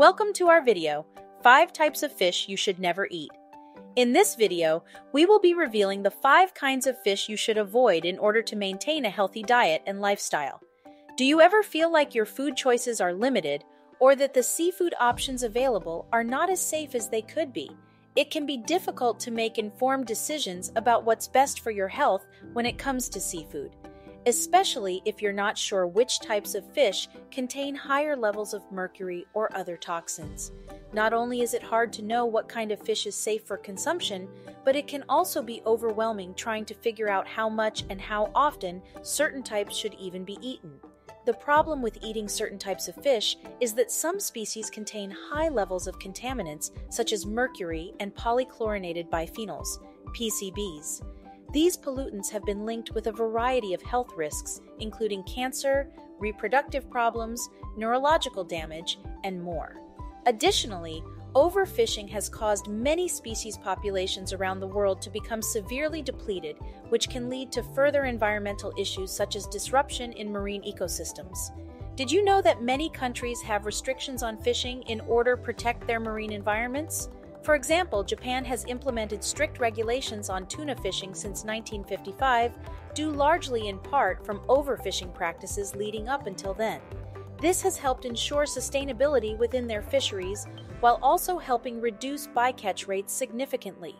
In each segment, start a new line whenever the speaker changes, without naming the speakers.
Welcome to our video, 5 types of fish you should never eat. In this video, we will be revealing the 5 kinds of fish you should avoid in order to maintain a healthy diet and lifestyle. Do you ever feel like your food choices are limited or that the seafood options available are not as safe as they could be? It can be difficult to make informed decisions about what's best for your health when it comes to seafood especially if you're not sure which types of fish contain higher levels of mercury or other toxins. Not only is it hard to know what kind of fish is safe for consumption, but it can also be overwhelming trying to figure out how much and how often certain types should even be eaten. The problem with eating certain types of fish is that some species contain high levels of contaminants such as mercury and polychlorinated biphenyls, PCBs. These pollutants have been linked with a variety of health risks, including cancer, reproductive problems, neurological damage, and more. Additionally, overfishing has caused many species populations around the world to become severely depleted, which can lead to further environmental issues such as disruption in marine ecosystems. Did you know that many countries have restrictions on fishing in order to protect their marine environments? For example, Japan has implemented strict regulations on tuna fishing since 1955, due largely in part from overfishing practices leading up until then. This has helped ensure sustainability within their fisheries while also helping reduce bycatch rates significantly.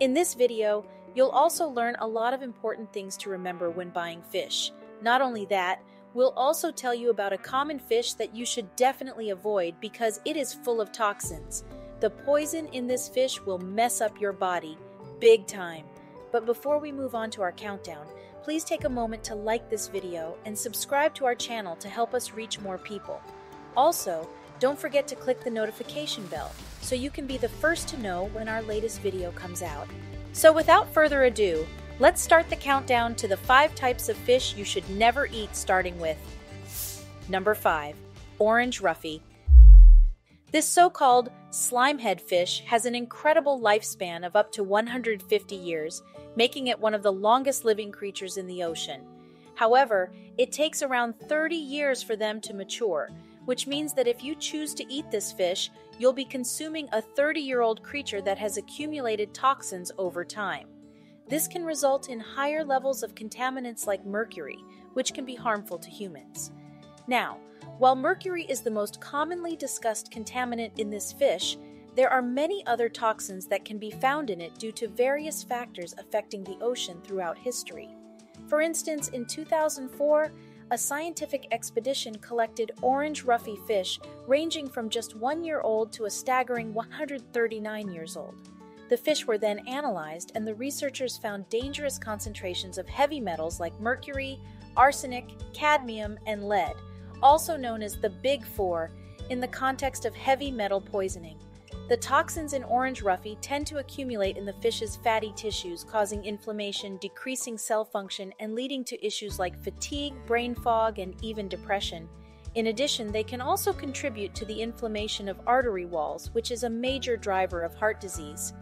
In this video, you'll also learn a lot of important things to remember when buying fish. Not only that, we'll also tell you about a common fish that you should definitely avoid because it is full of toxins. The poison in this fish will mess up your body big time. But before we move on to our countdown, please take a moment to like this video and subscribe to our channel to help us reach more people. Also, don't forget to click the notification bell so you can be the first to know when our latest video comes out. So without further ado, let's start the countdown to the five types of fish you should never eat starting with Number 5. Orange Roughy this so called slimehead fish has an incredible lifespan of up to 150 years, making it one of the longest living creatures in the ocean. However, it takes around 30 years for them to mature, which means that if you choose to eat this fish, you'll be consuming a 30 year old creature that has accumulated toxins over time. This can result in higher levels of contaminants like mercury, which can be harmful to humans. Now, while mercury is the most commonly discussed contaminant in this fish, there are many other toxins that can be found in it due to various factors affecting the ocean throughout history. For instance, in 2004, a scientific expedition collected orange roughy fish ranging from just one year old to a staggering 139 years old. The fish were then analyzed, and the researchers found dangerous concentrations of heavy metals like mercury, arsenic, cadmium, and lead also known as the Big Four, in the context of heavy metal poisoning. The toxins in orange roughy tend to accumulate in the fish's fatty tissues, causing inflammation, decreasing cell function, and leading to issues like fatigue, brain fog, and even depression. In addition, they can also contribute to the inflammation of artery walls, which is a major driver of heart disease.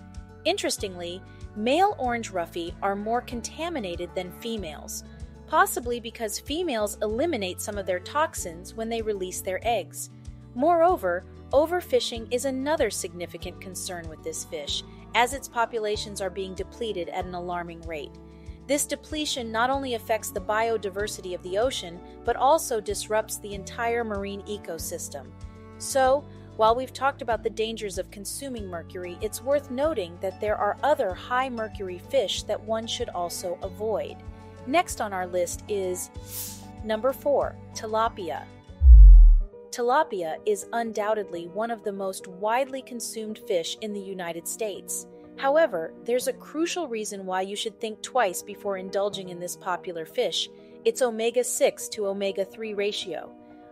Interestingly, male orange roughy are more contaminated than females possibly because females eliminate some of their toxins when they release their eggs. Moreover, overfishing is another significant concern with this fish, as its populations are being depleted at an alarming rate. This depletion not only affects the biodiversity of the ocean, but also disrupts the entire marine ecosystem. So, while we've talked about the dangers of consuming mercury, it's worth noting that there are other high mercury fish that one should also avoid. Next on our list is number four, tilapia. Tilapia is undoubtedly one of the most widely consumed fish in the United States. However, there's a crucial reason why you should think twice before indulging in this popular fish its omega 6 to omega 3 ratio.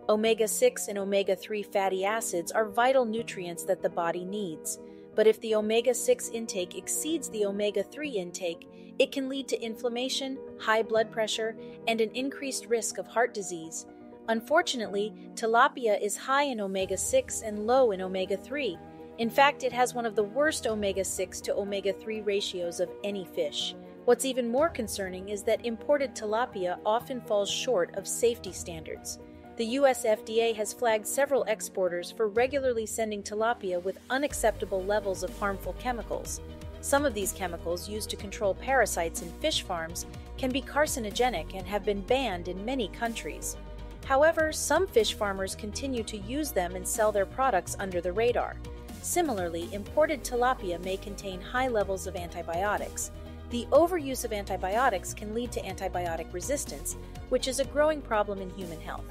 Omega 6 and omega 3 fatty acids are vital nutrients that the body needs. But if the omega 6 intake exceeds the omega 3 intake, it can lead to inflammation, high blood pressure, and an increased risk of heart disease. Unfortunately, tilapia is high in omega 6 and low in omega 3. In fact, it has one of the worst omega 6 to omega 3 ratios of any fish. What's even more concerning is that imported tilapia often falls short of safety standards. The US FDA has flagged several exporters for regularly sending tilapia with unacceptable levels of harmful chemicals. Some of these chemicals, used to control parasites in fish farms, can be carcinogenic and have been banned in many countries. However, some fish farmers continue to use them and sell their products under the radar. Similarly, imported tilapia may contain high levels of antibiotics. The overuse of antibiotics can lead to antibiotic resistance, which is a growing problem in human health.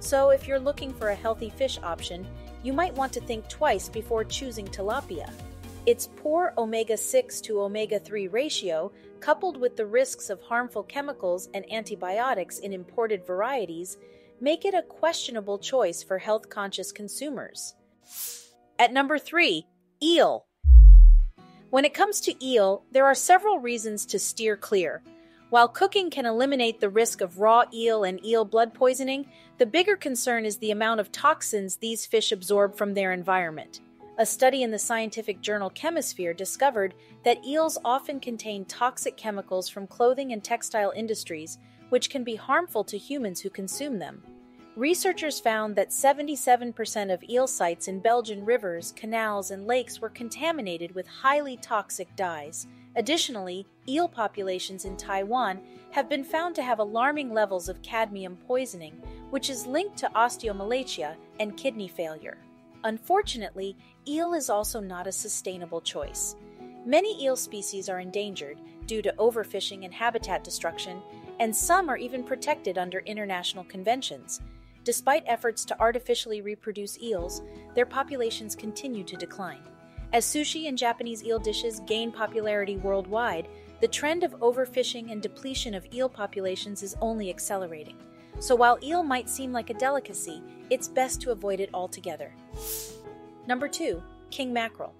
So, if you're looking for a healthy fish option, you might want to think twice before choosing tilapia. Its poor omega 6 to omega 3 ratio, coupled with the risks of harmful chemicals and antibiotics in imported varieties, make it a questionable choice for health conscious consumers. At number 3, eel. When it comes to eel, there are several reasons to steer clear. While cooking can eliminate the risk of raw eel and eel blood poisoning, the bigger concern is the amount of toxins these fish absorb from their environment. A study in the scientific journal Chemosphere discovered that eels often contain toxic chemicals from clothing and textile industries, which can be harmful to humans who consume them. Researchers found that 77% of eel sites in Belgian rivers, canals, and lakes were contaminated with highly toxic dyes. Additionally, eel populations in Taiwan have been found to have alarming levels of cadmium poisoning, which is linked to osteomalacia and kidney failure. Unfortunately, eel is also not a sustainable choice. Many eel species are endangered due to overfishing and habitat destruction, and some are even protected under international conventions. Despite efforts to artificially reproduce eels, their populations continue to decline. As sushi and Japanese eel dishes gain popularity worldwide, the trend of overfishing and depletion of eel populations is only accelerating. So while eel might seem like a delicacy, it's best to avoid it altogether. Number 2. King mackerel.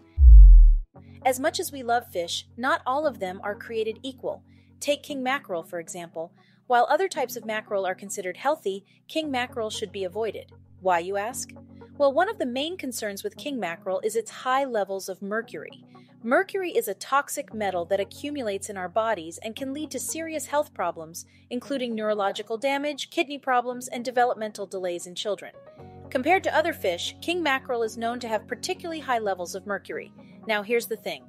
As much as we love fish, not all of them are created equal. Take king mackerel, for example. While other types of mackerel are considered healthy, king mackerel should be avoided. Why, you ask? Well, one of the main concerns with king mackerel is its high levels of mercury. Mercury is a toxic metal that accumulates in our bodies and can lead to serious health problems, including neurological damage, kidney problems, and developmental delays in children. Compared to other fish, king mackerel is known to have particularly high levels of mercury. Now, here's the thing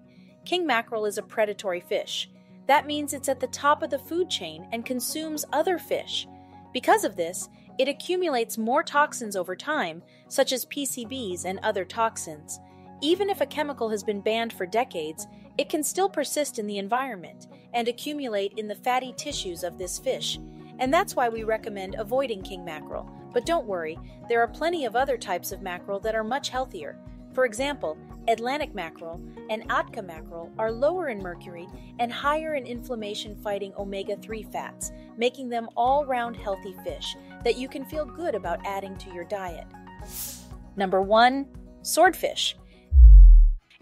king mackerel is a predatory fish. That means it's at the top of the food chain and consumes other fish. Because of this, it accumulates more toxins over time, such as PCBs and other toxins. Even if a chemical has been banned for decades, it can still persist in the environment and accumulate in the fatty tissues of this fish. And that's why we recommend avoiding king mackerel. But don't worry, there are plenty of other types of mackerel that are much healthier. For example, Atlantic mackerel and Atka mackerel are lower in mercury and higher in inflammation fighting omega 3 fats, making them all round healthy fish that you can feel good about adding to your diet. Number 1. Swordfish.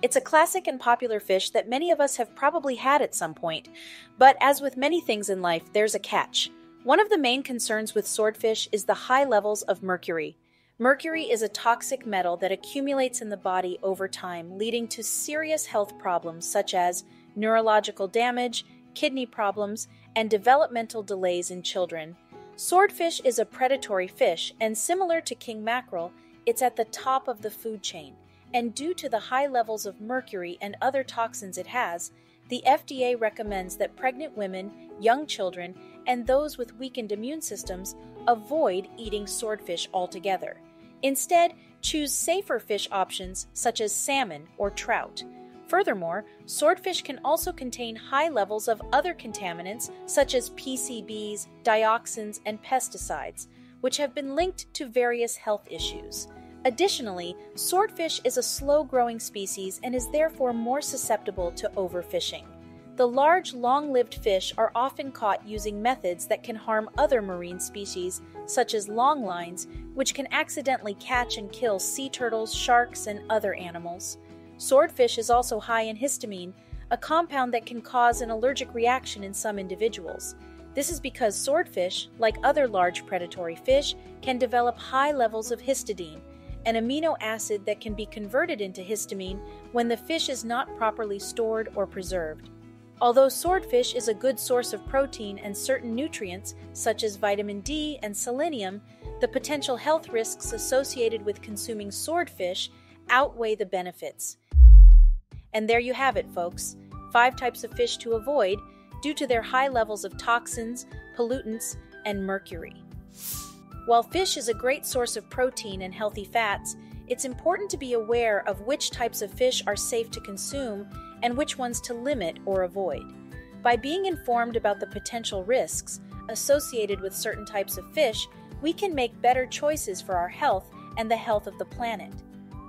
It's a classic and popular fish that many of us have probably had at some point, but as with many things in life, there's a catch. One of the main concerns with swordfish is the high levels of mercury. Mercury is a toxic metal that accumulates in the body over time, leading to serious health problems such as neurological damage, kidney problems, and developmental delays in children. Swordfish is a predatory fish, and similar to king mackerel, it's at the top of the food chain. And due to the high levels of mercury and other toxins it has, the FDA recommends that pregnant women, young children, and those with weakened immune systems avoid eating swordfish altogether. Instead, choose safer fish options such as salmon or trout. Furthermore, swordfish can also contain high levels of other contaminants such as PCBs, dioxins, and pesticides, which have been linked to various health issues. Additionally, swordfish is a slow growing species and is therefore more susceptible to overfishing. The large, long lived fish are often caught using methods that can harm other marine species, such as long lines, which can accidentally catch and kill sea turtles, sharks, and other animals. Swordfish is also high in histamine, a compound that can cause an allergic reaction in some individuals. This is because swordfish, like other large predatory fish, can develop high levels of histidine, an amino acid that can be converted into histamine when the fish is not properly stored or preserved. Although swordfish is a good source of protein and certain nutrients, such as vitamin D and selenium, The potential health risks associated with consuming swordfish outweigh the benefits. And there you have it, folks. Five types of fish to avoid due to their high levels of toxins, pollutants, and mercury. While fish is a great source of protein and healthy fats, it's important to be aware of which types of fish are safe to consume and which ones to limit or avoid. By being informed about the potential risks associated with certain types of fish, we can make better choices for our health and the health of the planet.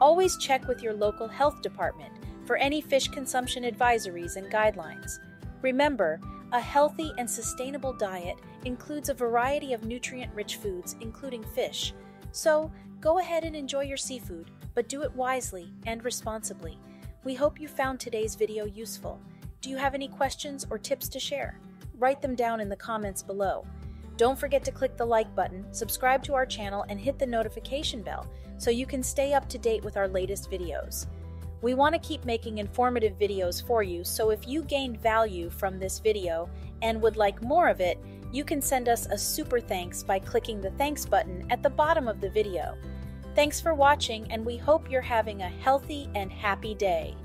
Always check with your local health department for any fish consumption advisories and guidelines. Remember, a healthy and sustainable diet includes a variety of nutrient rich foods, including fish. So, go ahead and enjoy your seafood, but do it wisely and responsibly. We hope you found today's video useful. Do you have any questions or tips to share? Write them down in the comments below. Don't forget to click the like button, subscribe to our channel, and hit the notification bell so you can stay up to date with our latest videos. We want to keep making informative videos for you, so if you gained value from this video and would like more of it, you can send us a super thanks by clicking the thanks button at the bottom of the video. Thanks for watching, and we hope you're having a healthy and happy day.